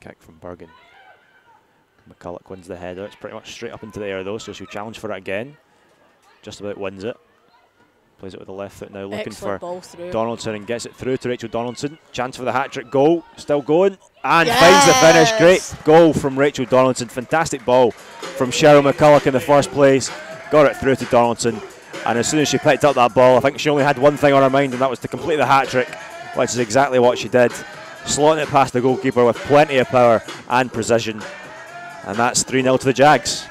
Great kick from Bergen. McCulloch wins the header. It's pretty much straight up into the air though, so she'll challenge for it again. Just about wins it. Plays it with the left foot now, looking Excellent for. Donaldson and gets it through to Rachel Donaldson. Chance for the hat trick goal. Still going. And finds the finish. Great goal from Rachel Donaldson. Fantastic ball from Cheryl McCulloch in the first place. Got it through to Donaldson. And as soon as she picked up that ball, I think she only had one thing on her mind, and that was to complete the hat trick, which is exactly what she did. Slotting it past the goalkeeper with plenty of power and precision. And that's 3 0 to the Jags.